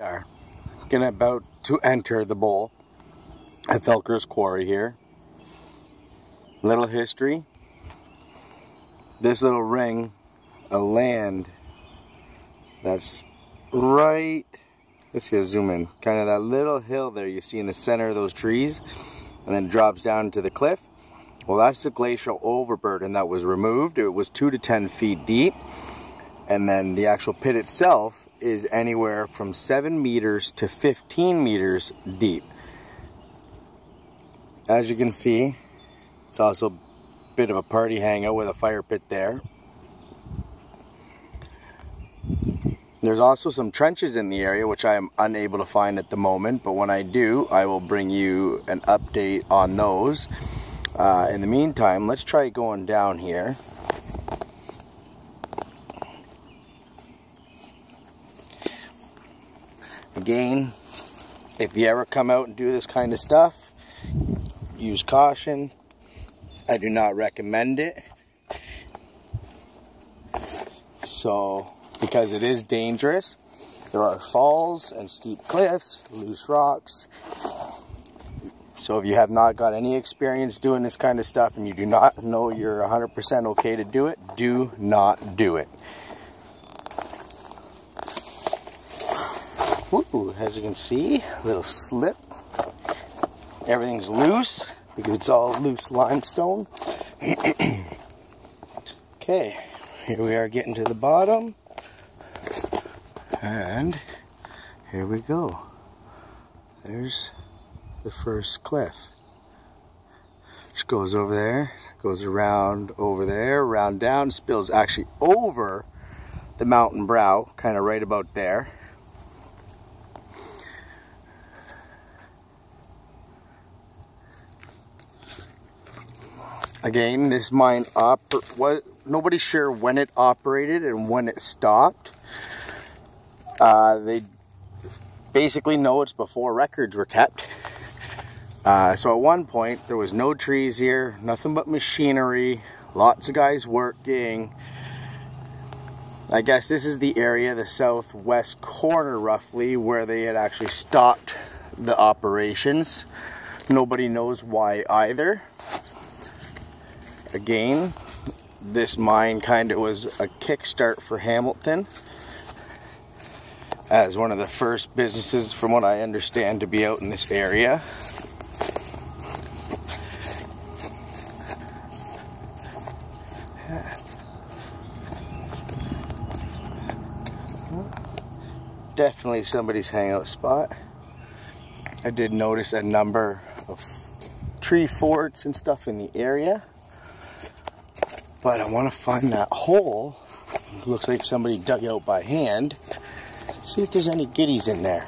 are gonna about to enter the bowl at Felker's Quarry here. Little history. This little ring of land that's right, let's see, zoom in, kind of that little hill there you see in the center of those trees and then drops down to the cliff. Well, that's the glacial overburden that was removed. It was two to 10 feet deep. And then the actual pit itself is anywhere from 7 meters to 15 meters deep. As you can see, it's also a bit of a party hangout with a fire pit there. There's also some trenches in the area which I am unable to find at the moment, but when I do, I will bring you an update on those. Uh, in the meantime, let's try going down here. Again, if you ever come out and do this kind of stuff, use caution. I do not recommend it. So, because it is dangerous, there are falls and steep cliffs, loose rocks. So if you have not got any experience doing this kind of stuff and you do not know you're 100% okay to do it, do not do it. As you can see, a little slip. Everything's loose because it's all loose limestone. okay, here we are getting to the bottom. And here we go. There's the first cliff. Which goes over there, goes around over there, around down, spills actually over the mountain brow, kind of right about there. Again, this mine up what nobody's sure when it operated and when it stopped. Uh, they basically know it's before records were kept. Uh, so at one point there was no trees here, nothing but machinery, lots of guys working. I guess this is the area, the southwest corner roughly, where they had actually stopped the operations. Nobody knows why either again, this mine kind of was a kickstart for Hamilton as one of the first businesses, from what I understand, to be out in this area. Definitely somebody's hangout spot. I did notice a number of tree forts and stuff in the area. But I want to find that hole. Looks like somebody dug out by hand. See if there's any giddies in there.